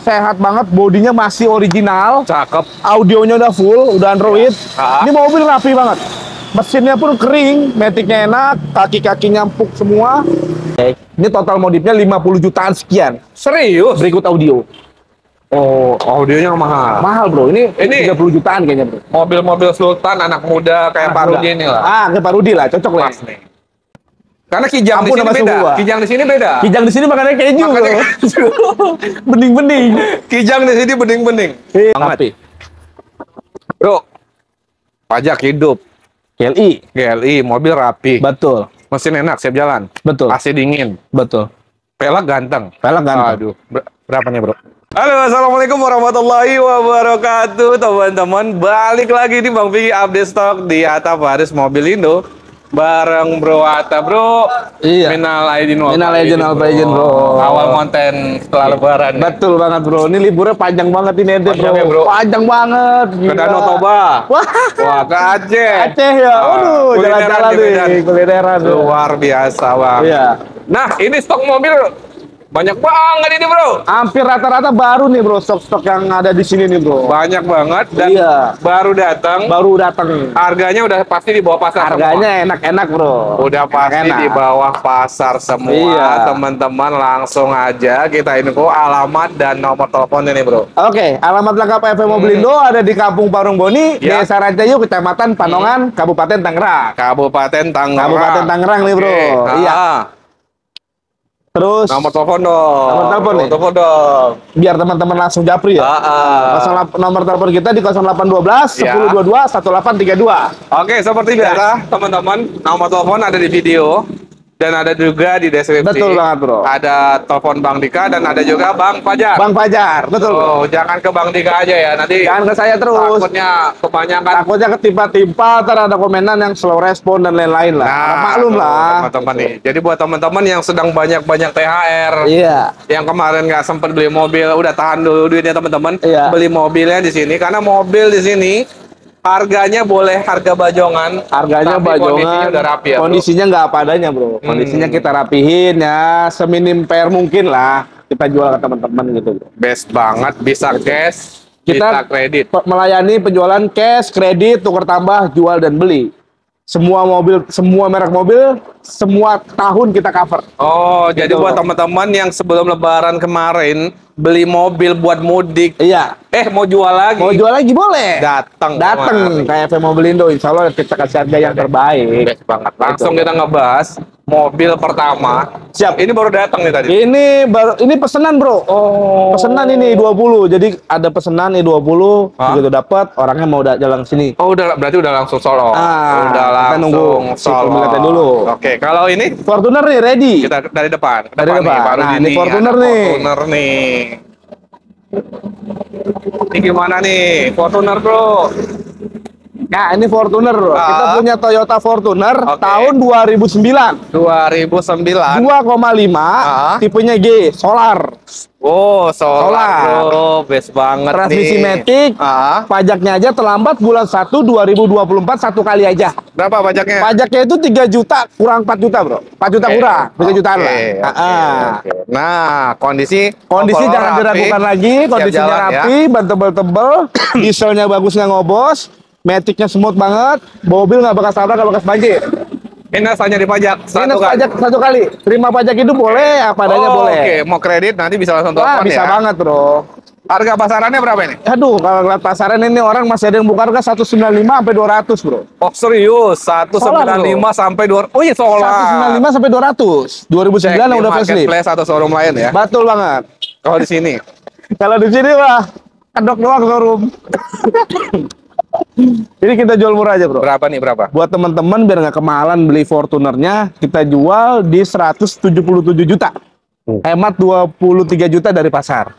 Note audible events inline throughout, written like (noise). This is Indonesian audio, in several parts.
sehat banget, bodinya masih original, Cakep. audionya udah full, udah Android. Ah. Ini mobil rapi banget. Mesinnya pun kering, metiknya enak, kaki-kakinya empuk semua. Ini total modifnya 50 jutaan sekian. Serius? Berikut audio. Oh, audionya mahal. Mahal bro, ini, Ini- 30 jutaan kayaknya bro. Mobil-mobil sultan anak muda kayak Pak Rudi ini lah. Ah, kayak Pak Rudi lah, cocok lah. Pas nih. Karena kijang di sini beda. ah. Kijang di sini beda. Kijang di sini makannya keju. Makannya (laughs) Bening-bening. Kijang di sini bening-bening. Iya, rapi. Bro, pajak hidup. GLI. GLI, mobil rapi. Betul. Mesin enak, siap jalan. Betul. AC dingin. Betul. Pelak ganteng. Pelak ganteng. Aduh, ber- berapa nih bro? Halo, assalamualaikum warahmatullahi wabarakatuh, teman-teman. Balik lagi di Bang Pigi update stok di Atta Paris Mobil Indo bareng Bro Atta, Bro. Iya. Minal aidin wal Minal aidin wal faizin, Bro. Awal konten setelah lebaran. ya. Betul banget bro. Ini liburnya panjang banget ini Ede bro. ya, bro. Panjang banget. Ke. Danau Toba. Wah. Wah, ke Aceh. Aceh ya. Ah, Waduh, jalan-jalan nih. Kulineran. Luar biasa, Bang. Iya. Nah, ini stok mobil banyak banget ini, Bro. Hampir rata-rata baru nih bro. Stok-stok yang ada di sini nih bro. Banyak banget dan Iya. baru datang. Baru datang. Harganya udah pasti di bawah pasar. Harganya enak-enak bro. Udah pasti Enak. di bawah pasar semua. Iya. Teman-teman langsung aja kita info alamat dan nomor teleponnya nih, Bro. Oke, alamat lengkap FM Mobilindo ada di Kampung Parung Boni, Ya. Desa Rajayu, Kecamatan Panongan, Kabupaten Tangerang. Kabupaten Tangerang. Kabupaten Tangerang nih, Bro. Oke. Iya. Terus Nomor telepon dong. Nomor telepon nih? Telepon dong. biar teman-teman langsung japri ya. Ah, ah. 08 nomor telepon kita di 0812 Ya. 1022 1832. Oke, seperti Iya. biasa, teman-teman, nomor telepon ada di video dan ada juga di deskripsi. Betul banget, Bro. Ada telepon Bang Dika dan ada juga Bang Fajar. Bang Fajar, betul. Bro. Oh, jangan ke Bang Dika aja ya, nanti Jangan ke saya terus. takutnya kebanyakan Takutnya ketimpa-timpa, ntar ada komenan yang slow respon dan lain-lain lah. Harap maklum tuh, lah. Nah, teman-teman nih. Jadi buat teman-teman yang sedang banyak-banyak THR, Iya. yang kemarin nggak sempat beli mobil, udah tahan dulu duitnya teman-teman. Iya. Beli mobilnya di sini karena mobil di sini harganya boleh harga bajongan, Harganya tapi bajongan. kondisinya udah rapi ya. Kondisinya nggak apa adanya, Bro. Kondisinya Hmm. kita rapihin ya, seminim PR mungkin lah. Kita jual ke teman-teman gitu, Bro. Best banget, bisa cash, Kita- bisa kredit. Melayani penjualan cash, kredit, tukar tambah, jual dan beli. Semua mobil, semua merek mobil, semua tahun kita cover. Oh, jadi Gitu. buat teman-teman yang sebelum lebaran kemarin beli mobil buat mudik, Iya. eh mau jual lagi, Mau jual lagi boleh. datang Datang kayak FM Mobilindo, insya Allah kita kasih harga yang terbaik. Best banget. Langsung Gitu. kita ngebahas mobil pertama. Siap. Ini baru datang nih tadi. Ini baru ini pesanan bro. Oh. Pesanan ini 20. Jadi ada pesanan ini 20. Hah? Begitu dapat orangnya mau jalan sini. Oh, udah berarti udah langsung solo. Ah, udah kita langsung nunggu solo. dulu. Oke, kalau ini Fortuner nih ready. kita dari depan. Dari nih, depan. baru Nah, ini Fortuner nih. Fortuner nih. Ini gimana nih? Fortuner, Bro. Nah, ini Fortuner. bro. Ah. Kita punya Toyota Fortuner Oke. tahun 2009. 2009. 2,5 Ah. tipenya G, solar. Oh, solar, Solar. Bro. Best banget Transmisi nih. matic. Ah, Pajaknya aja terlambat bulan 1 2024 satu kali aja. berapa pajaknya? Pajaknya itu 3 juta kurang 4 juta, Bro. 4 juta Oke. kurang, 3 jutaan Oke, lah. oke, Ah, ah. oke. Nah, kondisi Kondisi jangan rapi, diragukan lagi, siap kondisinya jalan ya. rapi, ban tebel-tebel, (coughs) dieselnya bagus nggak ngobos, maticnya smooth banget, mobil nggak bekas tabrak, nggak bekas banjir. Ini hanya dipajak satu Minus kan? pajak satu kali, terima pajak itu boleh, apa adanya Oh, boleh. Oke, mau kredit nanti bisa langsung telepon bisa ya. banget bro. Harga pasarannya berapa ini? Aduh, kalau ngeliat pasaran ini orang masih ada yang buka harga 195 sampai 200 bro. Oh serius, 195 sampai 2 Oh iya solar. 195 sampai 200. 2009 Cek yang di udah facelift. marketplace atau showroom lain ya. Betul banget. Kalau di sini. (laughs) Kalau di sini wah, kedok doang showroom. (laughs) Ini kita jual murah aja bro. Berapa nih berapa? Buat teman-teman biar nggak kemahalan beli Fortunernya, kita jual di 177 juta. Hmm. Hemat 23 juta dari pasar.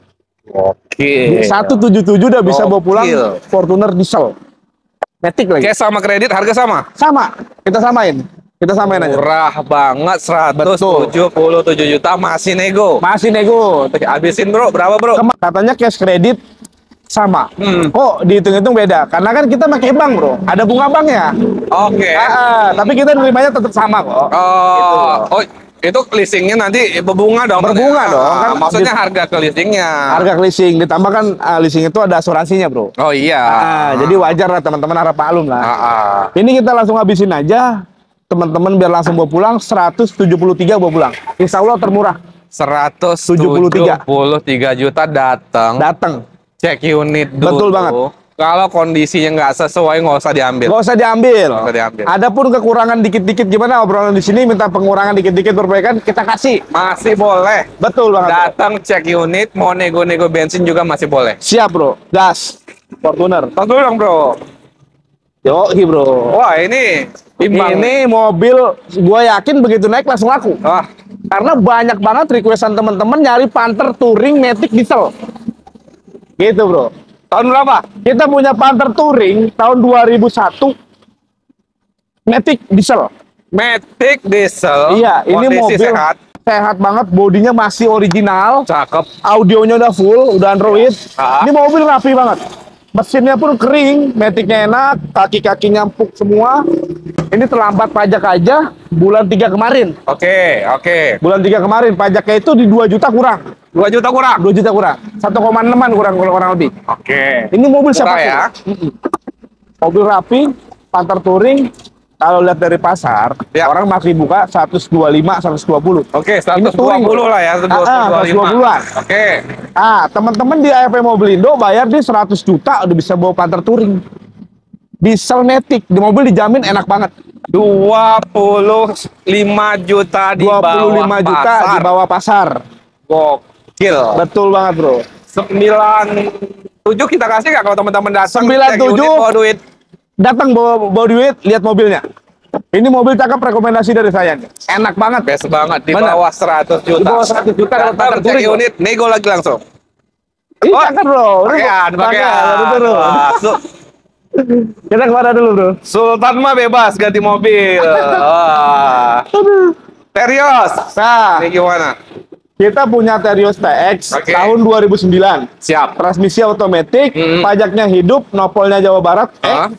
Oke. 177 udah bisa bawa pulang. Fortuner diesel. Matic lagi. Cash sama kredit harga sama. Sama, kita samain. Kita samain aja. Murah banget 177 juta masih nego. Masih nego. Habisin bro, berapa bro? Katanya cash kredit sama. Hmm. Kok dihitung-hitung beda? Karena kan kita pakai bank, Bro. Ada bunga banknya. Oke. Ah, ah, tapi kita nerimanya tetap sama kok. Oh, oh, Itu leasingnya nanti berbunga dong. Berbunga berarti. dong, kan maksudnya harga ke leasingnya. Harga leasing ditambah kan ah, leasing itu ada asuransinya, Bro. Oh iya. Ah, jadi wajar lah teman-teman harap maklum lah. Ah, ah. Ini kita langsung habisin aja. Teman-teman biar langsung bawa pulang 173 bawa pulang. Insya Allah termurah. 173 juta datang. Datang. Cek unit dulu. Betul banget. Kalau kondisinya nggak sesuai nggak usah diambil. Gak usah diambil. Nggak usah diambil. Adapun kekurangan dikit-dikit gimana obrolan di sini minta pengurangan dikit-dikit perbaikan kita kasih. Masih boleh. Betul banget. bro. Datang cek unit, mau nego-nego bensin juga masih boleh. Siap bro. Gas. Fortuner. Tos dulu dong bro. Yoki bro. Wah ini imbang. Ini mobil gue yakin begitu naik langsung laku. Wah, Karena banyak banget requestan teman-teman nyari Panther Touring Matic Diesel. Gitu bro. tahun berapa? Kita punya Panther Touring tahun 2001 Matic Diesel. Matic diesel. Iya, ini Kondisi mobil sehat. sehat banget, bodinya masih original, Cakep. audionya udah full, udah Android. Ah. Ini mobil rapi banget. Mesinnya pun kering, metiknya enak, kaki-kakinya empuk semua. Ini terlambat pajak aja bulan 3 kemarin. Oke, oke. Bulan 3 kemarin pajaknya itu di 2 juta kurang. 2 juta kurang. 2 juta kurang. 1,6an kurang kurang kurang lebih. Oke. Ini mobil siapa ya? Mobil rapi, Panther Touring. Kalau lihat dari pasar, Ya. orang masih buka 125, 120. Oke, Ini touring, 120 lah ya, Ah, ah, 120-an. Oke. Ah, teman-teman di AFP Mobilindo bayar di 100 juta udah bisa bawa Panther Touring. Diesel Matic, di mobil dijamin enak banget. 25 juta di 25 bawah juta pasar. di bawah pasar. Gokil. Betul banget, Bro. 97 kita kasih nggak kalau teman-teman datang 97? cek unit, bawa duit? Datang bawa, bawa duit, lihat mobilnya. Ini mobil cakep rekomendasi dari saya nih. Enak banget. Best banget di Bener. bawah 100 juta. Di bawah 100 juta kalau cek unit, nego lagi langsung. Ini Oh, cakep, Bro. Pakaian, pakaian. Su- Kita ke mana dulu, Bro? Sultan mah bebas ganti mobil. (laughs) Wah. Terios. Nah, Ini gimana? Kita punya Terios TX Oke. tahun 2009. Siap. Transmisi otomatis, Mm. pajaknya hidup, nopolnya Jawa Barat. Eh, Hah?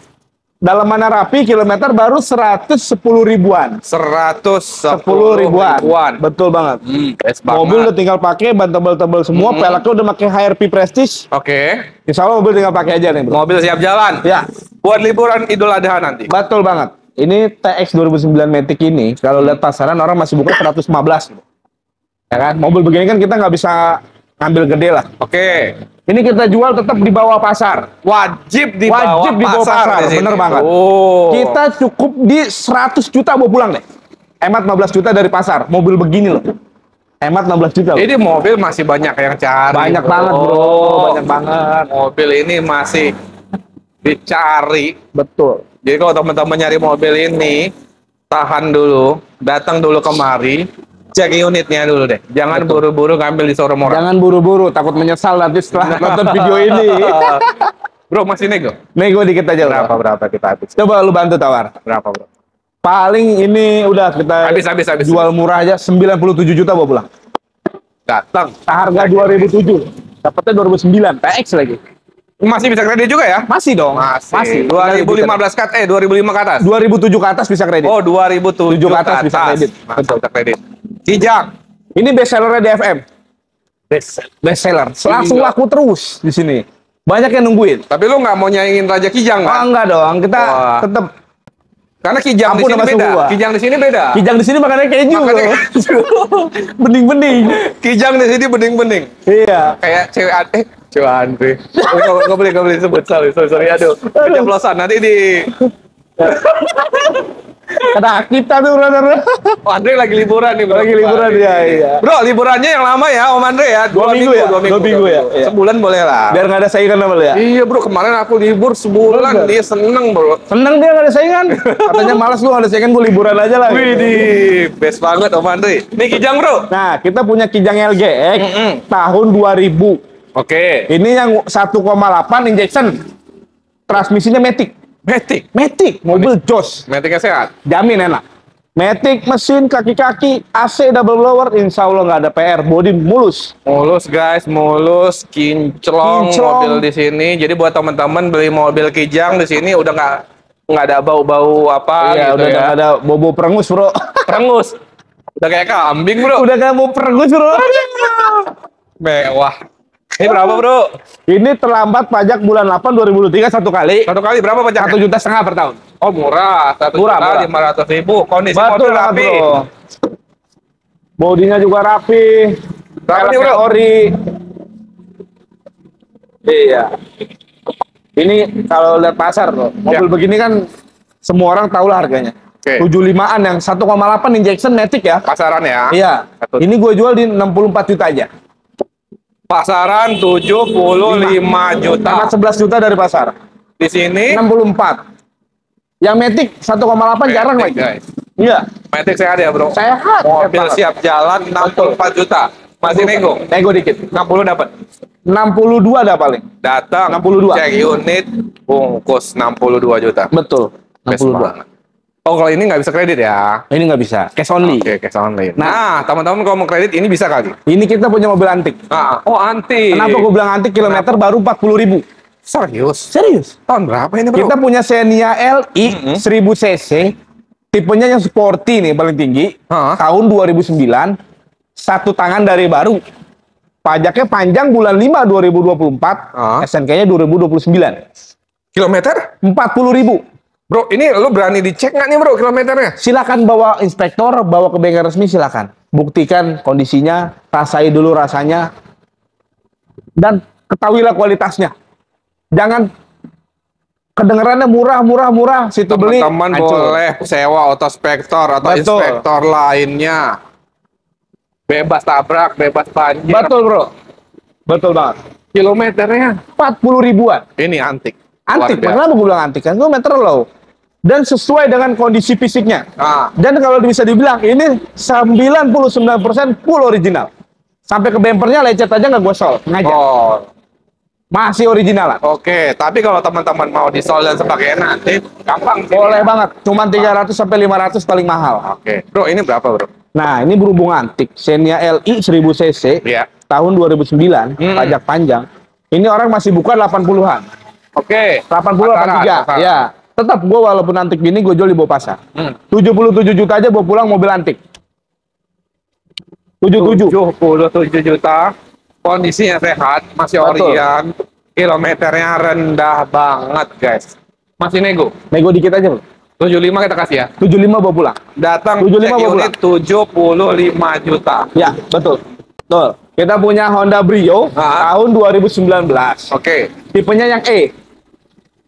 dalamannya rapi, kilometer baru 110 ribuan. 110 10 ribuan. ribuan. Betul banget. Hmm, banget. Mobil udah tinggal pakai, ban tebel-tebel semua, Mm. peleknya udah pakai HRP Prestige. Oke. Insya Allah mobil tinggal pakai aja nih, bro. Mobil siap jalan. Ya, Buat liburan Idul Adha nanti. betul banget. Ini TX 2009 Matic ini, kalau lihat pasaran orang masih buka 115. Ya kan? Mobil begini kan kita nggak bisa ngambil gede lah. Oke. Ini kita jual tetap di bawah pasar. Wajib di Wajib bawah di bawah pasar, pasar, di bener banget. Oh. Kita cukup di 100 juta bawa pulang deh. Hemat 15 juta dari pasar. Mobil begini loh. Hemat 16 juta. loh. Ini mobil masih banyak yang cari. Banyak banget, bro. Banyak banget. Mobil ini masih dicari. Betul. Jadi kalau teman-teman nyari mobil ini, tahan dulu, datang dulu kemari, cek unitnya dulu deh. Jangan buru-buru ngambil di showroom orang. Jangan buru-buru, takut menyesal nanti setelah (laughs) nonton video ini. (laughs) Bro, masih nego? Nego dikit aja bro. Berapa berapa kita habis? Coba lu bantu tawar. Berapa, Bro? Paling ini udah kita Habis habis habis. jual murah aja 97 juta bawa pulang. Datang. Harga 2007. Dapatnya 2009 TX lagi. Masih bisa kredit juga ya? Masih dong. Masih. Masih. 2015 ke eh 2005 ke atas. 2007 ke atas bisa kredit. Oh, 2007 Tujuh ke atas bisa kredit. Masih bisa kredit. Kijang. Ini best sellernya DFM. Best. Best seller. Langsung laku terus di sini. Banyak yang nungguin. Tapi lu nggak mau nyaingin Raja Kijang Oh, kan? enggak dong. Kita Wah. tetap Karena Kijang Ampun di sini beda. Kijang di sini beda. kijang di sini makannya keju. Makannya. (laughs) Bening-bening. Kijang di sini bening-bening. Iya. Kayak cewek eh cewek Andre. Oh, Nggak nggak boleh nggak boleh sebut sorry sorry sorry aduh. Keceplosan nanti di (laughs) Kena kita tuh brother. Oh, Andre lagi liburan nih bro. Lagi liburan, iya, iya. Bro liburannya yang lama ya Om Andre ya. Dua minggu ya? Dua minggu, Dua minggu ya? Iya. Sebulan boleh lah. Biar nggak ada saingan sama lu ya. Iya bro kemarin aku libur sebulan Bener. dia seneng bro. Seneng dia nggak ada saingan. Katanya malas nggak ada saingan gua liburan aja lah. Wih di best banget Om Andre. Nih Kijang bro. Nah, kita punya Kijang LGX Mm-mm. tahun 2000. Oke. Ini yang 1,8 injection. Transmisinya Matic. Matic. Matic, mobil jos. Maticnya sehat. Jamin enak. Matic mesin kaki-kaki AC double blower insya Allah nggak ada PR body mulus Mulus guys, mulus, kinclong, Kinclong. mobil di sini. Jadi buat teman-teman beli mobil Kijang di sini udah nggak nggak ada bau-bau apa iya gitu udah ya. ada bobo perengus bro Perengus. Udah kayak kambing, bro. Udah kayak mau pergus, bro. Mewah. Ini berapa, bro? Ini terlambat pajak bulan 8 2023 satu kali. Satu kali berapa pajaknya? Satu juta setengah per tahun. Oh murah, satu Murah, juta lima ratus ribu. Kondisi Betul banget, rapi. bro. Bodinya juga rapi. Berapa nih, bro? Ori. Iya. Ini kalau lihat pasar bro, mobil Ya. begini kan semua orang tahu lah harganya. Oke. 75-an yang 1,8 injection Matic ya. Pasaran ya? Iya. Satu. Ini gue jual di 64 juta aja. Pasaran 75 juta. Sama 11 juta dari pasar. Di sini 64. Yang Matic 1,8 jarang lagi. guys. Iya. Matic sehat ya, bro. Sehat. Mobil Sehat siap jalan 64 juta. Masih nego. Nego dikit. 60 dapat. 62 ada paling. Datang 62. Cek unit bungkus 62 juta. Betul. Best 62. Oh, kalau ini nggak bisa kredit ya? Ini nggak bisa. Cash only. Oke, cash only. Nah. Teman-teman kalau mau kredit ini bisa kali. Ini kita punya mobil antik. Nah, oh anti. Kenapa gue bilang antik kilometer baru 40 ribu? Serius? Serius? Tahun berapa ini, bro? Kita punya Xenia LI Mm-mm. 1000 cc. Tipenya yang sporty nih paling tinggi. Hah? Tahun 2009. Satu tangan dari baru. Pajaknya panjang bulan 5 2024. Hah? SNK-nya 2029. Kilometer? 40 ribu. Bro, ini lu berani dicek nggak nih, bro, kilometernya? Silakan bawa inspektor, bawa ke bengkel resmi silakan. Buktikan kondisinya, rasai dulu rasanya, dan ketahuilah kualitasnya. Jangan kedengarannya murah, murah, murah. Situ beli. Teman-teman hancur. boleh sewa otospektor atau Betul. inspektor lainnya. Bebas tabrak, bebas banjir. Betul bro, betul banget. Kilometernya 40 ribuan. ini antik. Antik, kenapa gue bilang antik? Kan gue meter low. Dan sesuai dengan kondisi fisiknya. Ah, Dan kalau bisa dibilang ini 99% full original. Sampai ke bempernya lecet aja nggak gue sol, ngajar. oh, Masih originalan. oke. Tapi kalau teman-teman mau disol dan sebagainya nanti gampang. sih. Boleh banget. Cuman 300 sampai 500 paling mahal. Oke. Bro, ini berapa, bro? Nah, ini berhubung antik. Xenia LI 1000 cc Iya. tahun 2009, Hmm. pajak panjang. Ini orang masih buka 80-an. Oke. 80 Pasaran, 83. pasaran. Ya. Tetap gue walaupun antik gini gue jual di bawah pasar. Hmm. 77 juta aja bawa pulang mobil antik. 77. 77 juta. Kondisinya sehat, masih Betul. orian. Kilometernya rendah banget, guys. Masih nego. Nego dikit aja, Bro. 75 kita kasih ya. 75 bawa pulang. Datang 75 cek bawa unit 75 juta. Ya, betul. Betul. Kita punya Honda Brio Ah. tahun 2019. Oke. Tipenya yang E.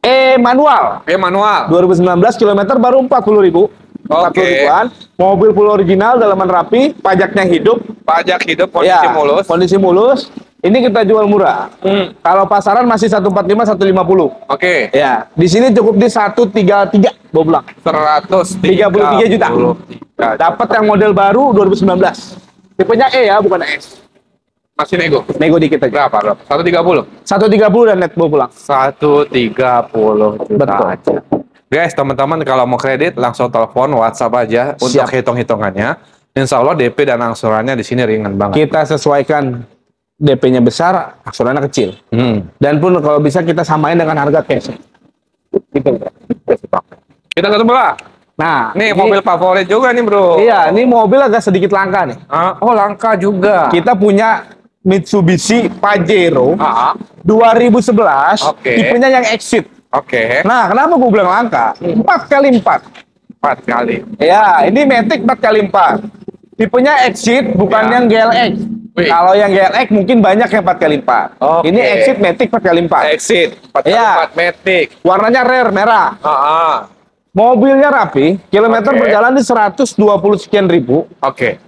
E manual. Eh manual. 2019 kilometer baru 40 ribu. 40 Oke. ribuan. Mobil full original, dalaman rapi, pajaknya hidup. Pajak hidup kondisi Ya, mulus. Kondisi mulus. Ini kita jual murah. Hmm. Kalau pasaran masih 145 150. Oke. Ya, di sini cukup di 133 bawa pulang. 133 juta. Dapat yang model baru 2019. Tipenya E ya, bukan S. Masih nego. Nego dikit aja. Berapa? Berapa? 130. 130 dan net bawa pulang. 130 juta Betul. aja. Guys, teman-teman kalau mau kredit langsung telepon WhatsApp aja untuk Siap. hitung-hitungannya. Insya Allah DP dan angsurannya di sini ringan banget. Kita sesuaikan DP-nya besar, aksurannya kecil. Hmm. Dan pun kalau bisa kita samain dengan harga cash. Gitu. Kita ke sebelah. Nah, Nih ini- mobil favorit juga nih bro. Iya, ini mobil agak sedikit langka nih. Ah, oh langka juga. Kita punya Mitsubishi Pajero Ah, 2011, Oke. tipenya yang Exit. oke. Nah, kenapa gue bilang langka? 4 kali 4. Empat kali. Ya, ini Matic 4 kali 4. Tipenya Exit, bukan Ya. yang GLX. Wih. Kalau yang GLX mungkin banyak yang 4 kali 4. Oke. Ini Exit Matic 4 kali 4. Exit. Empat kali Iya. empat Matic. Warnanya rare, merah. Ah, ah. Mobilnya rapi, kilometer Oke. berjalan di 120 sekian ribu. Oke.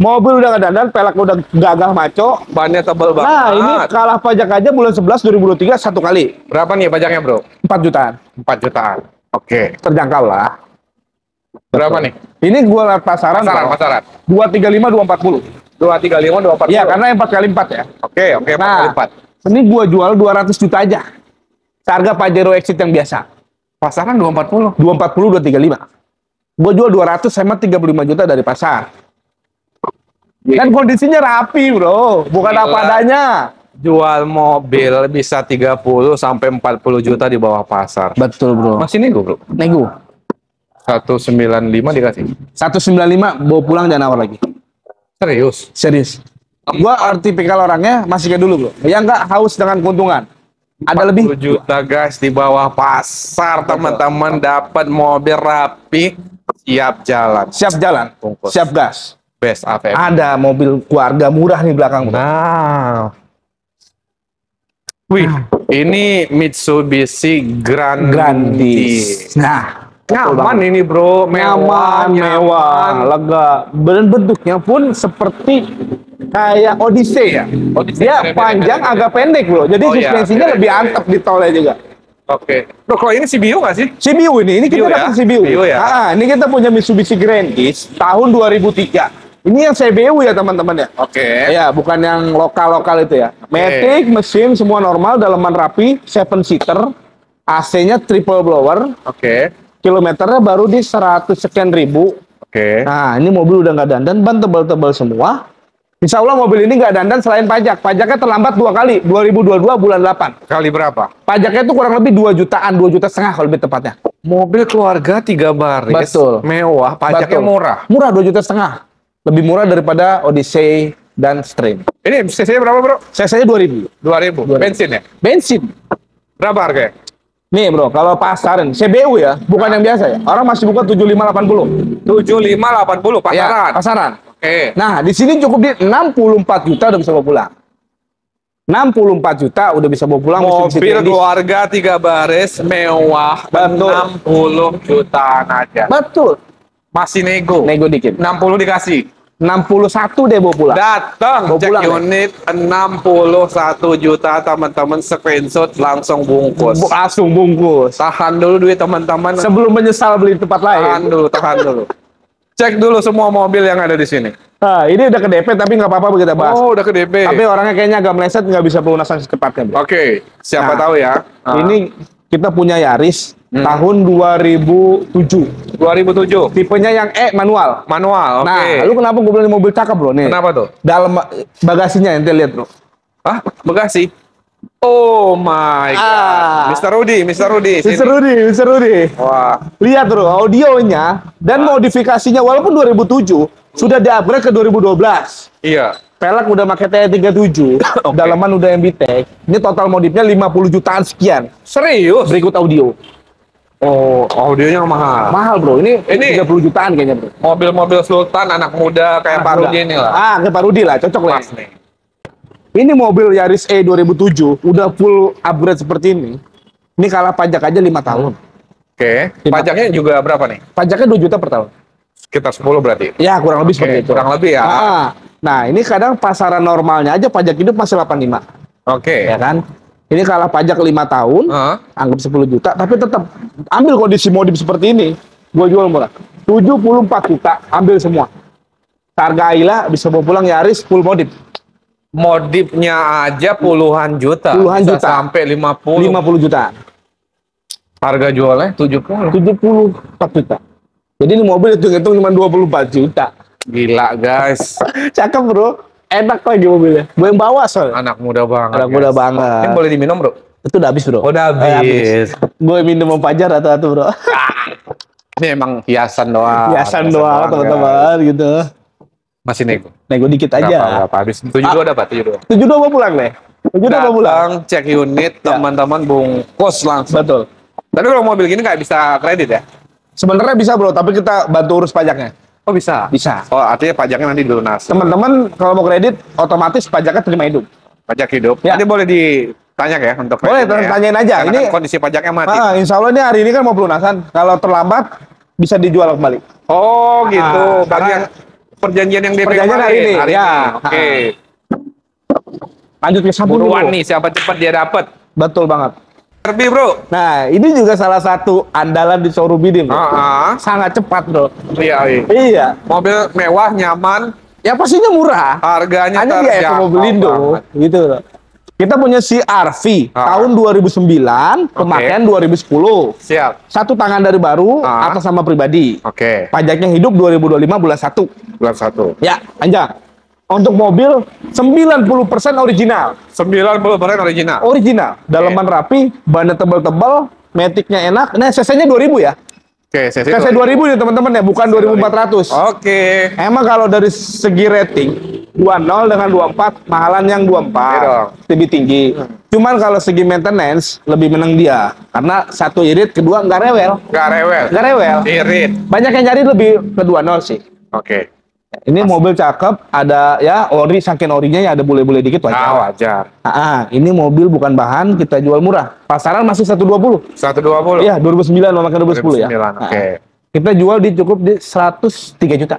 Mobil udah ngedandan, pelek udah gagah maco. Bannya tebel banget. Nah, ini kalah pajak aja bulan 11 2023 satu kali. Berapa nih pajaknya bro? 4 jutaan. 4 jutaan. Oke. Terjangkau lah. Berapa nih? Ini gua lihat pasaran, Pasaran, pasaran. 235 240. 235, 240. Iya, karena 4 kali 4 ya. Oke, oke, 4 Nah, kali 4. ini gua jual 200 juta aja. Harga Pajero Exit yang biasa. Pasaran 240. 240 235. Gua jual 200 hemat 35 juta dari pasar. Dan kondisinya rapi, Bro. Bukan Gila. apa adanya. Jual mobil bisa 30 sampai 40 juta di bawah pasar. Betul, Bro. Masih nego, Bro. Nego. 195 dikasih. 195 bawa pulang dan nawar lagi. Serius? Serius. Gua tipikal orangnya masih kayak dulu, Bro. Yang nggak haus dengan keuntungan. Ada lebih 40 juta guys di bawah pasar teman-teman dapat mobil rapi siap jalan. siap jalan, Bungkus. siap gas. Best AVM. Ada mobil keluarga murah nih belakang, Bro. Nah. Wih, ini Mitsubishi Grandi. Grandis. Nah, Nyaman ini bro, mewah, nyaman, mewah, lega. Dan bentuknya pun seperti kayak Odyssey ya. Odyssey, Dia beda-beda, panjang agak pendek loh. Jadi Oh, iya, suspensinya beda-beda. lebih antep di tolnya juga. Oke. Bro, kalau ini CBU nggak sih? CBU ini, ini kita CBU ya? dapat CBU. CBU ya? Ah, ini kita punya Mitsubishi Grandis tahun 2003. Ini yang CBU ya teman-teman ya. Oke. Ya, bukan yang lokal-lokal itu ya. Matic, mesin semua normal, dalaman rapi, seven seater, AC-nya triple blower, Oke. kilometernya baru di 100 sekian ribu. Oke. Nah, ini mobil udah nggak dandan, ban tebal-tebal semua. Insya Allah mobil ini nggak dandan selain pajak. Pajaknya terlambat dua kali, 2022 bulan 8. Kali berapa? Pajaknya itu kurang lebih 2 jutaan, 2 juta setengah kalau lebih tepatnya. Mobil keluarga tiga baris. Betul. Mewah, pajaknya Betul. murah. Murah 2 juta setengah. Lebih murah daripada Odyssey dan Stream. Ini cc berapa bro? CC-nya 2000. 2000. 2000. Bensin ya? Bensin. Berapa harganya? Nih bro, kalau pasaran CBU ya, bukan yang biasa ya. Orang masih buka 7580. 7580 pasaran. Ya, pasaran. Oke. Nah, di sini cukup di 64 juta udah bisa bawa pulang. 64 juta udah bisa bawa pulang Mobil keluarga tiga baris mewah Betul. 60 jutaan aja. Betul. Masih nego. Nego dikit. 60 dikasih. 61 deh bawa pulang. Datang Bawa cek pulang, unit 61 juta teman-teman screenshot langsung bungkus. Bu- Langsung bungkus. Tahan dulu duit teman-teman. Sebelum menyesal beli tempat Tahan lain. dulu, tahan dulu. Cek dulu semua mobil yang ada di sini. Nah, ini udah ke DP tapi nggak apa-apa kita bahas. Oh, udah ke DP. Tapi orangnya kayaknya agak meleset nggak bisa pelunasan secepatnya. Oke, siapa Nah, tahu ya. Ini kita punya Yaris Hmm. tahun 2007. 2007 Tipenya yang E manual. manual. Oke. Nah, lu kenapa gue bilang mobil cakep bro? Nih, Kenapa tuh? dalam bagasinya ente lihat bro. Ah, Bekasi. Oh my god. Ah. Mr. Rudi, Mr. Rudi. sini. Mr. Rudy, Mr. Rudy. Wah, Lihat bro, audionya dan modifikasinya walaupun 2007 sudah di-upgrade ke 2012. iya. Pelek udah pakai TE37, (laughs) Oke. dalaman udah MBTEC. Ini total modifnya 50 jutaan sekian. Serius? Berikut audio. Oh, audionya mahal. Mahal bro, ini, Ini- 30 jutaan kayaknya bro. Mobil-mobil sultan anak muda kayak Pak Rudi ini lah. Ah, kayak Pak Rudi lah, cocok lah. Nih. Ini mobil Yaris E 2007 udah full upgrade seperti ini. Ini kalah pajak aja 5 tahun. Oke. Lima. Pajaknya juga berapa nih? Pajaknya 2 juta per tahun. Sekitar 10 berarti. Ya, kurang lebih Oke, seperti itu. kurang lebih ya. Ah, Nah, ini kadang pasaran normalnya aja pajak hidup masih 85, Oke. ya kan? Ini kalah pajak 5 tahun, Hah? anggap 10 juta, tapi tetap ambil kondisi modif seperti ini, gue jual murah. 74 juta, ambil semua. Harga Aila bisa bawa pulang Yaris full modif, Modifnya aja puluhan juta. Puluhan Bisa juta. Sampai 50. 50 juta. Harga jualnya 70. 74 juta. Jadi ini mobil hitung-hitung cuma 24 juta. Gila guys. (laughs) Cakep bro. Enak lagi mobilnya. Gue yang bawa soalnya. Anak muda banget. Anak guys. muda banget. Ini boleh diminum bro? Itu udah habis bro. Udah Eh, habis. Gue minum sama Pajar atau-atau bro. (laughs) Ini emang hiasan doang. Biasan doang teman-teman gitu. Masih nego. Nego dikit Berapa, aja. berapa? Habis 72 dapat 72. 72 mau pulang deh. 72 mau pulang. Cek unit Ya. teman-teman bungkus langsung. Betul. Tapi kalau mobil gini nggak bisa kredit ya? Sebenarnya bisa bro, tapi kita bantu urus pajaknya. Oh bisa. Bisa. Oh artinya pajaknya nanti dilunasi. Teman-teman kalau mau kredit, otomatis pajaknya terima hidup. Pajak hidup. Ya. Nanti boleh ditanya ya untuk Boleh, ya. tanyain aja. Karena Ini- kan kondisi pajaknya mati. Ah, insya Allah ini hari ini kan mau pelunasan. Kalau terlambat, bisa dijual kembali. Oh gitu. Ah, Bagi yang perjanjian yang DP Perjanjian hari ini, ya. Oke. Lanjut ke sampul Buruan dulu. nih siapa cepat dia dapat. Betul banget. Terbi bro. Nah, ini juga salah satu andalan di showroom ini, bro. Ah, ah. Sangat cepat, bro. Iya, iya. Iya. Mobil mewah, nyaman, Ya pastinya murah. harganya Hanya di Evo Mobilindo, gitu, bro. Kita punya CRV Ah. tahun 2009, pemakaian 2010. Siap. Satu tangan dari baru, Ah. atas sama pribadi. Oke. Pajaknya hidup 2025 bulan 1. Bulan satu. Ya, panjang. Untuk mobil 90% original. 90% original. Original. Dalaman rapi, bannya tebal-tebal, metiknya enak. Nah, CC-nya 2000 ya. Oke, CC CC 2000 nih teman-teman ya, bukan 2400. Oke. Emang kalau dari segi rating 20 dengan 24 mahalan yang 24 Iya dong. lebih tinggi. Cuman kalau segi maintenance lebih menang dia karena satu irit, kedua nggak rewel. Nggak rewel. Nggak rewel. Irit. Banyak yang nyari lebih ke 20 sih. Oke. Ini mobil cakep, ada ya ori saking orinya ya ada bule-bule dikit Nah, wajar. wajar. Ah, ah, ini mobil bukan bahan kita jual murah. Pasaran masih 120. 120. Iya, 2009 memakai 2010 ya. 2009, oke. Ah, Kita jual di cukup di 103 juta.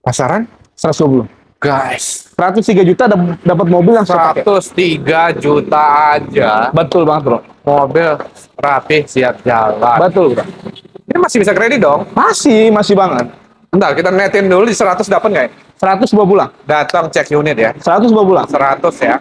Pasaran? 120. Guys, 103 juta dap- dapat mobil yang pakai. 103 juta aja. Betul banget, Bro. Mobil rapi, siap jalan. Betul, Bro. Ini masih bisa kredit dong? Masih, masih banget. Bentar, kita netin dulu di 100 dapat nggak ya? 100 bawa pulang. Datang cek unit ya. 100 bawa pulang. 100 ya.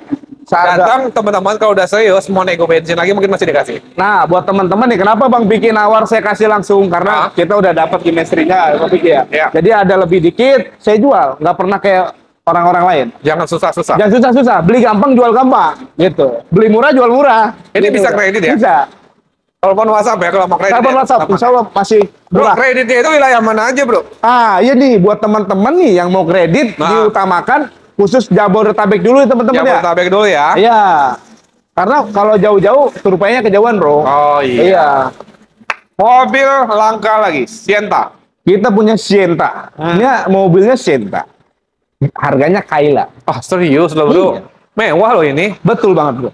Saat- Datang teman-teman kalau udah serius mau nego bensin lagi mungkin masih dikasih. Nah, buat teman-teman nih, kenapa Bang bikin awar saya kasih langsung? Karena Ah. kita udah dapat chemistry-nya, Bang Piki ya. Iya. Jadi ada lebih dikit, saya jual. Nggak pernah kayak orang-orang lain. Jangan susah-susah. Jangan susah-susah, beli gampang, jual gampang. Gitu. Beli murah, jual murah. Ini Gitu, bisa kredit ya? Bisa. Telepon WhatsApp ya kalau mau kredit. Telepon ya? WhatsApp, Apa? insya Allah masih Bro, murah. kreditnya itu wilayah mana aja, Bro? Ah, iya nih, buat teman-teman nih yang mau kredit, Nah. diutamakan khusus Jabodetabek dulu ya teman-teman ya. Jabodetabek dulu ya. Iya. Karena kalau jauh-jauh, rupanya kejauhan, bro. Oh iya. Iya. Mobil langka lagi, Sienta. Kita punya Sienta. Hmm. Ini mobilnya Sienta. Harganya Kaila. Ah, serius loh, Bro. Iya. Mewah loh ini. Betul banget, bro.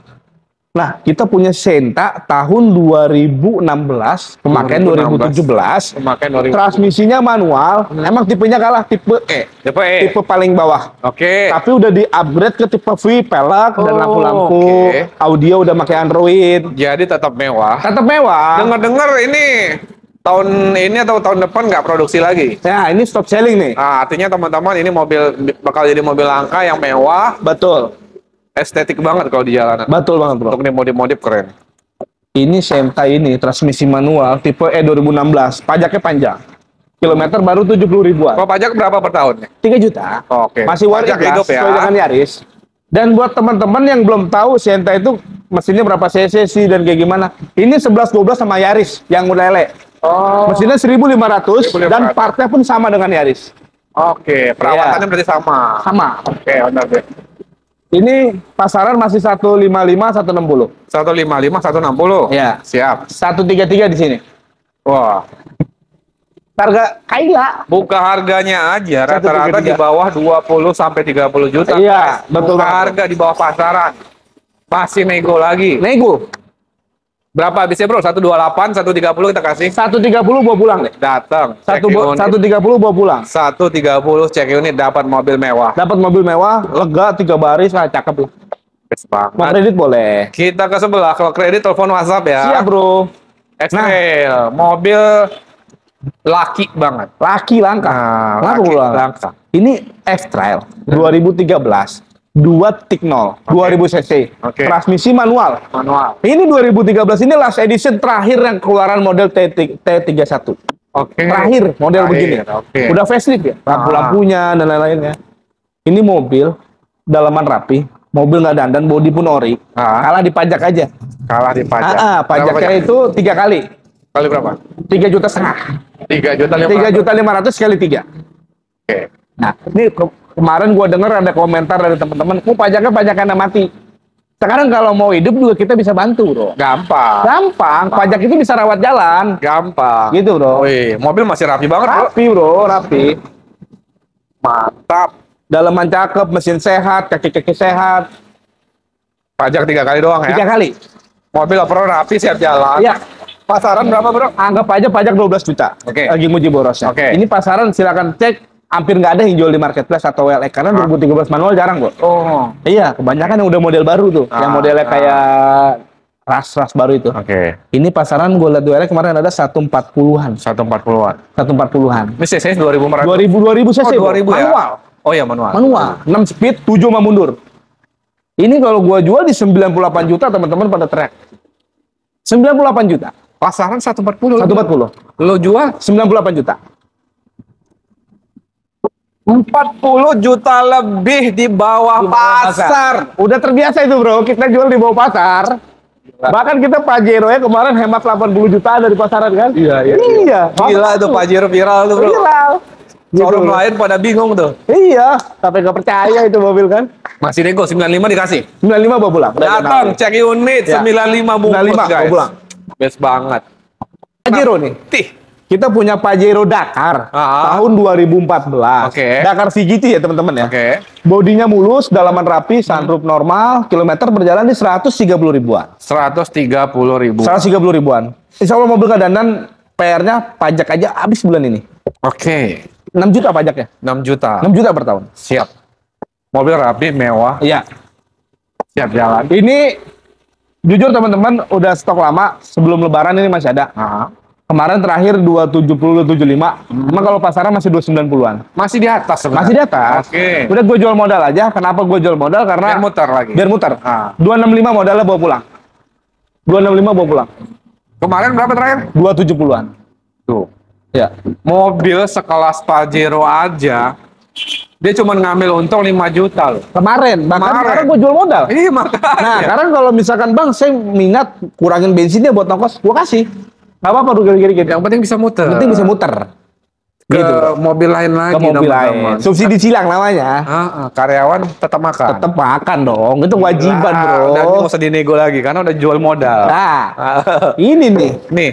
Nah, kita punya Sienta tahun 2016, pemakaian 2017. Pemakaian 2000. Transmisinya manual. Emang tipenya kalah tipe E. Tipe E. Tipe paling bawah. Oke. Tapi udah di-upgrade ke tipe V, pelek, dan Oh, lampu-lampu. oke. Audio udah pakai Android. Jadi tetap mewah. Tetap mewah. Dengar-dengar ini tahun ini atau tahun depan nggak produksi lagi. Nah, ini stop selling nih. Nah, artinya teman-teman ini mobil bakal jadi mobil langka yang mewah, Betul. Estetik banget kalau di jalanan. Betul banget, bro. Untuk modif-modif keren. Ini Senta ini transmisi manual tipe E 2016, pajaknya panjang. Kilometer baru 70 ribuan. Kalau pajak berapa per tahunnya? 3 juta. Oke. Masih it Pajak lah, hidup ya. sesuai dengan Yaris. Dan buat teman-teman yang belum tahu Senta itu mesinnya berapa cc sih dan kayak gimana. Ini 11 12 sama Yaris yang udah lele. Oh. Mesinnya 1500 dan 1500. partnya pun sama dengan Yaris. Oke, perawatannya Iya. berarti sama. Sama. Oke, benar deh. Ini pasaran masih 155 160. 155, 160. Iya. Siap. 133 di sini. Wah, Harga Kaila. buka harganya aja rata-rata 133. di bawah 20 sampai 30 juta. Iya, guys. betul Buka banget. harga di bawah pasaran. Masih nego lagi. Nego. Berapa habisnya, Bro? 128, 130 kita kasih. 130 bawa pulang deh. Datang. Satu cek bo- unit. 130 bawa pulang. 130 cek unit dapat mobil mewah. Dapat mobil mewah, lega, tiga baris, ah, cakep lah. Best Mau banget. kredit boleh. Kita ke sebelah. Kalau kredit telepon WhatsApp ya. Siap bro. X-Trail. Mobil laki banget. Laki langka. Nah, Langka laki langka. Ini X-Trail 2013. Dua tik 0, 2000 cc. Oke. Transmisi manual. Manual. Ini 2013 ini last edition terakhir yang keluaran model T, T31. Oke. Terakhir model Terakhir, begini. Oke. Udah facelift ya, lampu-lampunya dan lain-lainnya. Ini mobil dalaman rapi, mobil nggak dandan, bodi pun ori. Ah. Kalah di pajak aja. kalah di pajak. Ah, ah, pajaknya pajak? itu tiga kali, kali berapa? tiga juta setengah, 3 juta lima tiga juta lima ratus kali tiga. Oke. Nah, ini kemarin gua dengar ada komentar dari teman-teman, kok pajaknya pajakannya mati. Sekarang kalau mau hidup juga kita bisa bantu, bro. Gampang. Gampang, pajak itu bisa rawat jalan, Gampang. gitu, bro. Wih, mobil masih rapi banget, Bro. Rapi, bro, rapi. Mantap. Dalaman cakep, mesin sehat, kaki-kaki sehat, Pajak tiga kali doang ya. tiga kali. Mobil pro rapi siap jalan. Iya. Pasaran berapa, Bro? Anggap aja pajak 12 juta. Oke. Lagi muji borosnya. Oke. Ini pasaran silakan cek hampir nggak ada yang jual di marketplace atau WLX karena 2013 manual jarang, Bro. Oh. Iya, kebanyakan yang udah model baru tuh, yang Ah, modelnya ah. kayak ras-ras baru itu. Oke. Ini pasaran gue lihat WLX kemarin ada 140-an. 140-an. 140-an. Ini cc 2000 2000 2000 cc, Oh, Bro. 2000 ya. manual. Oh iya manual. Manual, 6 speed, 7 sama mundur. Ini kalau gua jual di 98 juta teman-teman pada track. 98 juta. Pasaran 140. 140. Lo jual 98 juta. 40 juta lebih di bawah Di bawah pasar. Udah terbiasa itu, Bro. Kita jual di bawah pasar. Bahkan kita Pajero ya kemarin hemat 80 juta dari pasaran kan? Iya, iya, Iya. Gila tuh Pajero viral tuh, Bro. Viral. Gitu. lain pada bingung tuh. Iya, tapi nggak percaya itu mobil kan? Masih nego 95 dikasih. 95 bawa pulang. Datang cek unit Ya. 95 bungkus 95 guys. bawa pulang. Best banget. Pajero nih. Tih. Kita punya Pajero Dakar Ah. tahun 2014. Oke. Dakar VGT ya teman-teman ya. Oke. Bodinya mulus, dalaman rapi, sunroof normal, kilometer berjalan di 130 ribuan. 130 ribu. 130 ribuan. Insya Allah mobil kedandan PR-nya pajak aja habis bulan ini. Oke. 6 juta pajaknya. 6 juta. 6 juta per tahun. Siap. Mobil rapi, mewah, Iya. siap jalan. Ini jujur teman-teman udah stok lama sebelum lebaran ini masih ada. Nah, Kemarin terakhir 270 275. Emang kalau pasaran masih 290-an. masih di atas sebenarnya. Masih di atas. Oke. Udah gue jual modal aja. Kenapa gue jual modal? Karena Biar muter lagi. Biar muter. Ah. 265 modalnya bawa pulang. 265 bawa pulang. Kemarin berapa terakhir? 270-an. Tuh. Ya. Mobil sekelas Pajero aja dia cuma ngambil untung 5 juta loh. Kemarin, bahkan Kemarin. sekarang gue jual modal. Iya makanya. Nah, sekarang kalau misalkan bang, saya minat kurangin bensinnya buat nongkos, gue kasih. Gak apa-apa rugi gini gitu. yang penting bisa muter. Yang penting bisa muter. ke Gitu. mobil lain lagi. Ke mobil lain. Subsidi silang namanya. Ah, ah, karyawan tetap makan. Tetap makan dong, itu kewajiban Nah, bro. Dan nggak usah dinego lagi karena udah jual modal. Nah, (laughs) ini nih. Nih,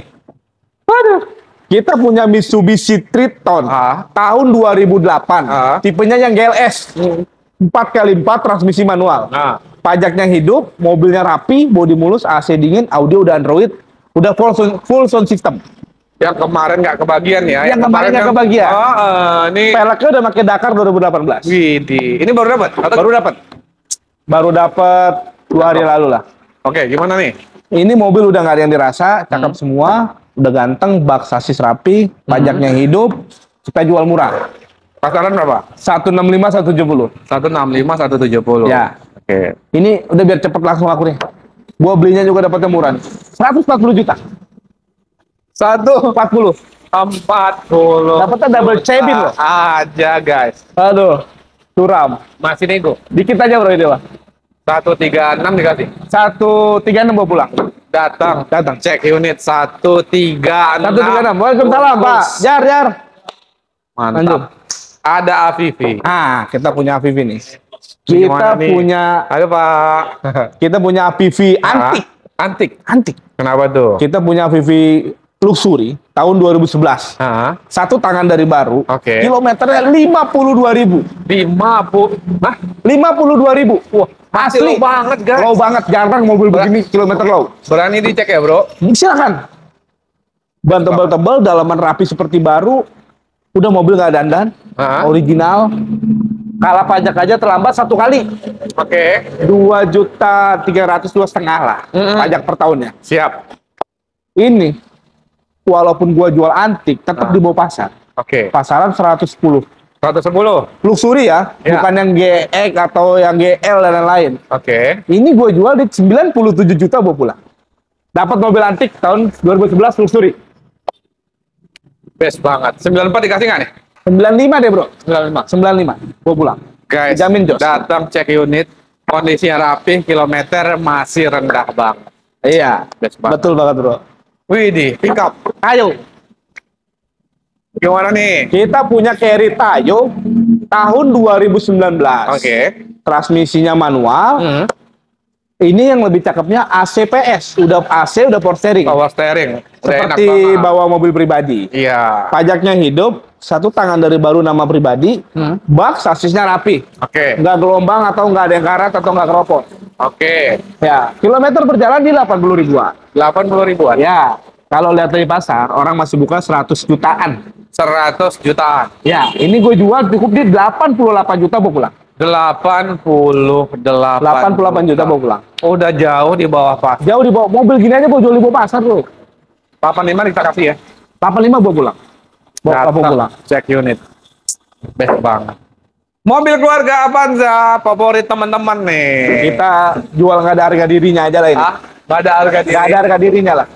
Aduh. Kita punya Mitsubishi Triton Ah. tahun 2008. Ah. Tipenya yang GLS. 4x4 transmisi manual. nah, Pajaknya hidup, mobilnya rapi, bodi mulus, AC dingin, audio udah Android, udah full sound, full sound system. yang kemarin nggak kebagian ya? Yang kemarin nggak kebagian. Oh, eh, ini. Peleknya udah pakai Dakar 2018. Widih, ini baru dapat? Baru dapat. Baru dapat dua hari lalu lah. Oke, gimana nih? Ini mobil udah nggak ada yang dirasa, cakep semua, udah ganteng, bak sasis rapi, pajaknya hidup, kita jual murah. Pasaran berapa? 165 170. 165, 170. Ya. Oke. Ini udah biar cepet langsung laku nih. Gua belinya juga dapatnya murah nih. 140 juta. Satu 40. empat puluh. Dapatnya double cabin loh. Aja guys. Aduh. Suram. Masih nego. Dikit aja bro ini tiga enam dikasih. 136 bawa pulang. Datang. Datang. Cek unit satu tiga enam. 136. Waalaikumsalam Pak. Jar, jar. Mantap. Lanjut. Ada Avivi. Ah, kita punya APV nih. Kita nih? punya Halo Pak. (laughs) kita punya APV antik. Ah, Antik. Antik. Kenapa tuh? Kita punya APV luxury tahun 2011. Hah? Satu tangan dari baru. Oke. Kilometernya 52.000. Lima puluh. Hah? 52.000. Wah, Masih asli. low banget guys. Low banget, jarang mobil begini kilometer low. Berani dicek ya bro? Silakan. Ban tebal-tebal, dalaman rapi seperti baru. Udah mobil nggak dandan, Hah? original. Kalah pajak aja terlambat satu kali. Oke. Dua juta tiga ratus dua setengah lah Mm-mm. pajak per tahunnya. Siap. Ini walaupun gua jual antik tetap Ah. di bawah pasar. Oke. Pasaran 110. 110. Luxury ya, Ya. bukan yang GX atau yang GL dan lain-lain. Oke. Ini gue jual di 97 juta bawa pulang. Dapat mobil antik tahun 2011 luxury. Best banget. 94 dikasih nggak nih? 95 deh bro. 95. 95 bawa pulang. Guys, Jamin Jos. datang cek unit, kondisinya rapi, kilometer masih rendah banget. Iya, Best banget. betul banget bro. Widih, pick up. Ayo, Gimana nih? kita punya Carry Tayo tahun 2019. Oke. Transmisinya manual. Hmm. Ini yang lebih cakepnya ACPS. Udah AC, udah power steering. Power steering. Seperti bawa mobil pribadi. Iya. Pajaknya hidup, satu tangan dari baru nama pribadi, Hmm. bak sasisnya rapi. Oke. Nggak gelombang atau nggak ada yang karat atau nggak keropos. Oke. Ya, kilometer berjalan di 80 ribuan. 80 ribuan. Ya, kalau lihat dari pasar, orang masih buka 100 jutaan. 100 jutaan. Ya, ini gue jual cukup di 88 juta bawa pulang. 88 88 juta bawa pulang. Udah jauh di bawah pas. Jauh di bawah mobil gini aja gue jual di bawah pasar bro. 85 kita kasih ya. 85 bawa pulang. Bawa pulang. Cek unit. Best banget. Mobil keluarga Avanza favorit teman-teman nih. Kita jual nggak ada harga dirinya aja lah ini. Ah, nggak ada harga diri. Nggak ada harga dirinya lah.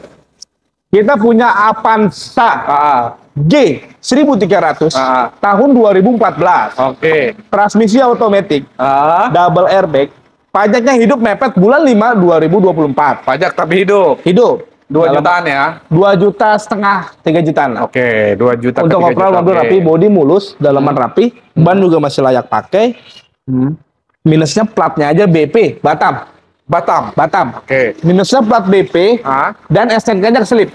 Kita punya Avanza Ah, G 1300 Ah. tahun 2014. oke. Transmisi otomatis, Ah, double airbag, Pajaknya hidup mepet bulan 5 2024. Pajak tapi hidup. Hidup. 2 Dalam- jutaan ya. 2 juta setengah, 3 jutaan. Oke, 2 juta Untuk ke 3 overall mobil Oke. rapi, bodi mulus, dalaman rapi, ban juga masih layak pakai. Hmm. Minusnya platnya aja BP, Batam. Batam. Batam. Oke. Minusnya plat BP Ah, dan STNK-nya keselip.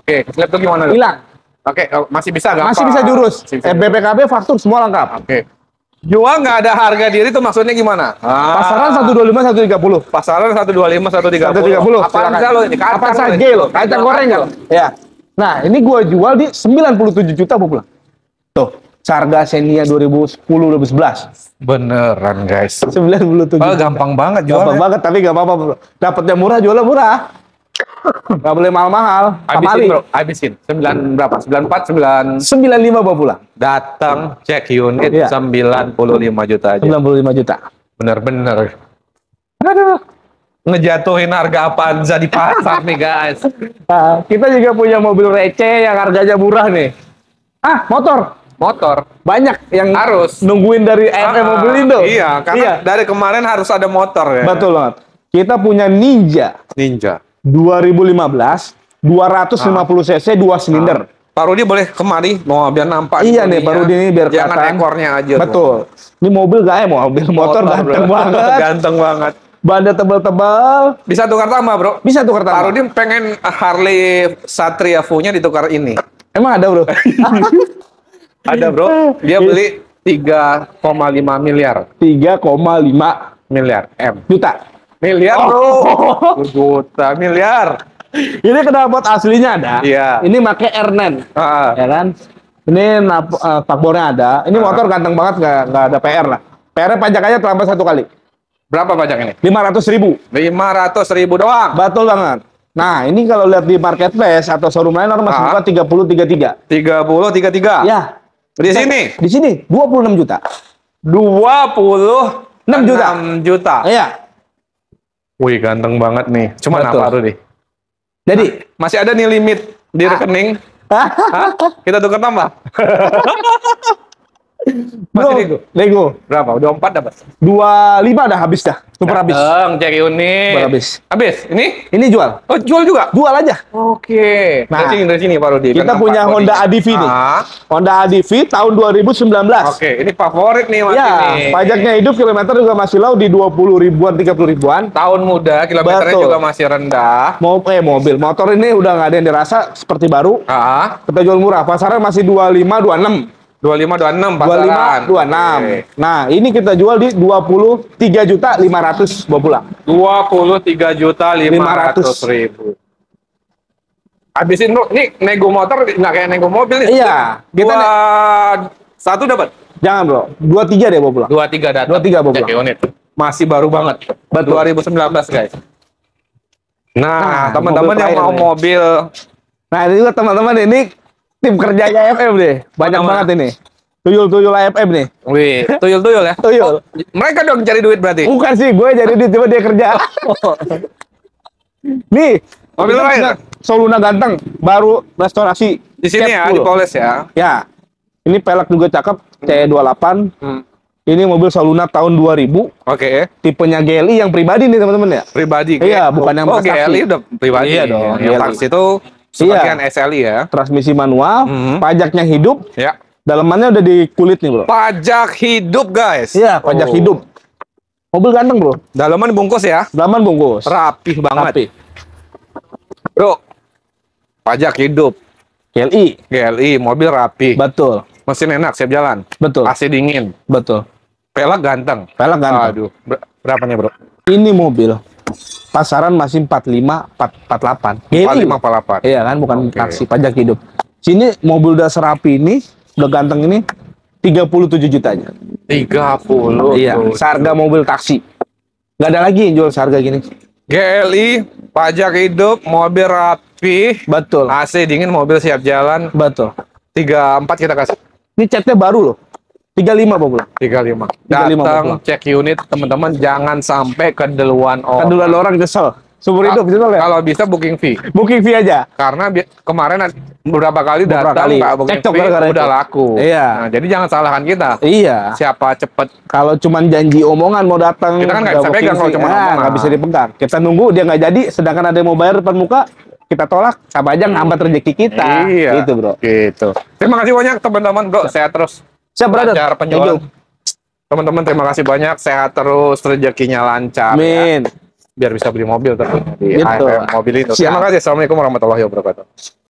oke. Slip tuh gimana? Lu? Hilang. Oke, oh, masih bisa gampang. Masih bisa. Masih bisa Eh, BPKB, faktur semua lengkap. Oke. Jual nggak ada harga diri itu maksudnya gimana? Ah, Pasaran 125 130. pasaran 125 130. 130. Apaan silakan. sih lo ini? Apa saja lo? Kacang goreng lo. Ya. Nah, ini gua jual di 97 juta Bu pulang. Tuh, Sarga Xenia 2010 2011. Beneran guys. 97. Oh, gampang banget jualnya. Gampang banget tapi gak apa-apa bro. Dapatnya murah jualnya murah. gak boleh mahal-mahal. Habisin bro, habisin. 9 berapa? 94 9 95 bawa pulang. datang cek unit Iya. 95 juta aja. 95 juta. Bener-bener. Aduh. Ngejatuhin harga Avanza di pasar nih guys. Nah, kita juga punya mobil receh yang harganya murah nih. Ah, motor. Motor Banyak yang harus. nungguin dari AFM Ah, Mobil Indo. Iya, karena dari kemarin harus ada motor ya. Betul banget. Kita punya Ninja Ninja. 2015 250 cc 2 silinder. Pak Rudi boleh kemari, mau biar nampak. Iya nih. Pak Rudi ini biar Jangan kelihatan. ekornya aja. tuh. Betul. Ini mobil gak ya mobil motor, ganteng bro. (laughs) banget. Ganteng banget. Bannya tebal-tebal. Bisa tukar tambah, bro. Bisa tukar Pak tambah. Rudi pengen Harley Satria Fu-nya ditukar ini. Emang ada, Bro? (laughs) Ada, bro. Dia beli 3,5 miliar. 3,5 Miliar M. juta. Miliar, Oh. bro. (laughs) Juta, miliar. Ini knalpot aslinya ada. Iya. Ini pakai R9, Ah, ya kan? Ini nap, eh, takbornya ada. Ini motor ganteng banget, nggak nggak ada PR lah. PR pajak aja terlambat satu kali. berapa pajak ini? 500 ribu. 500 ribu doang. Betul banget. Nah, ini kalau lihat di marketplace atau showroom lain orang masih buka 30 33. 30, 33. Ya. Di sini? Di sini 26 juta. 26 juta. juta. Iya. Wih, ganteng banget nih. Cuma Betul. apa Rudi? Jadi, Masih ada nih limit di Ah. rekening. Hah? Kita tukar tambah. (laughs) Masih Bro, nego. Lego. Berapa? Udah 4 dapat. 25 dah habis dah. Super habis. Dateng, cek unit. Super habis. Habis. Ini? Ini jual. Oh, jual juga. Jual aja. Oke. Nah, dari sini, dari sini Pak Rudi. kita punya Honda. ADV nih. Ah, Honda ADV tahun 2019. Oke, ini favorit nih Mas Ya, ini. pajaknya hidup kilometer juga masih low di 20 ribuan, 30 ribuan. Tahun muda, kilometernya Betul. juga masih rendah. Mau eh mobil, motor ini udah nggak ada yang dirasa seperti baru. Ah, Kita jual murah, pasaran masih 25, 26. 25 26 pasaran. 25, 26. Oke. Nah, ini kita jual di 23 juta 500 bawa pulang. 23 juta 500 ribu. Habisin bro, ini nego motor nggak kayak nego mobil nih. Iya, kita Dua, satu dapat. Jangan bro, 23 deh bawa pulang. Dua tiga datang. Dua tiga, Bob. Cek unit. Masih baru banget. Betul. 2019 guys. Nah, Nah, teman-teman mobil yang mau nih. mobil Nah, ini juga teman-teman ini tim kerjanya AFM deh. Banyak Teman-teman. banget ini. Tuyul-tuyul AFM nih. Wih, tuyul-tuyul ya. Tuyul. Mereka dong cari duit berarti. Bukan sih, gue jadi di coba dia kerja. Nih, Mobil lain. Soluna ganteng, baru restorasi. Di sini ya, di. Poles ya. Ya, ini pelek juga cakep, C28. Hmm. Ini mobil Soluna tahun 2000, Oke, tipenya GLI yang pribadi nih teman-teman ya. pribadi. Iya, bukan yang Oh, bekas taksi. GLI udah pribadi. Iya dong, Yang itu sebagian SLI ya. Transmisi manual, Mhm. pajaknya hidup, Ya. dalamannya udah di kulit nih bro. Pajak hidup, guys. Iya, pajak Oh. hidup. Mobil ganteng bro, Dalaman bungkus ya. dalaman bungkus. Rapih banget. Rapi. Bro. Pajak hidup. GLI, GLI, mobil rapi. betul, Mesin enak, siap jalan. betul, AC dingin. betul. Pelak ganteng. Pelek ganteng. Aduh, nih, Bro? Ini mobil pasaran masih 45, 4, 48. GLI. 45 48. Iya kan, bukan Oke. taksi pajak hidup. Sini mobil udah serapi ini, udah ganteng ini 37 juta aja. 30. Iya, tuh. seharga mobil taksi. Nggak ada lagi yang jual seharga gini. GLI, pajak hidup, mobil rapi, Betul. AC dingin, mobil siap jalan. Betul. 34 kita kasih. Ini catnya baru loh. 35 Pak Bula. 35. 35 Datang pulang. cek unit teman-teman jangan sampai keduluan orang. Dulu ada orang kesel. Seumur hidup gitu ya. Kalau bisa booking fee. Booking fee aja. Karena kemarin beberapa kali Beberapa datang kali. nggak booking Cekcok fee gara-gara udah itu. laku. Iya. Nah, jadi jangan salahkan kita. Iya. Siapa cepet Kalau cuman janji omongan mau datang, Kita kan nggak bisa pegang kalau cuma ah, omongan. nggak bisa dipegang. Kita nunggu dia nggak jadi, sedangkan ada yang mau bayar depan muka, kita tolak, sama aja ngambat rezeki kita. Iya. Gitu bro. Gitu. Terima kasih banyak teman-teman. Bro, sehat terus. Siap brother. Lancar penjualan. Teman-teman terima kasih banyak. Sehat terus, rezekinya lancar. ya. Amin. Biar bisa beli mobil tentunya di Gitu. AFM Mobil. Siap. Terima kasih. Assalamualaikum warahmatullahi wabarakatuh.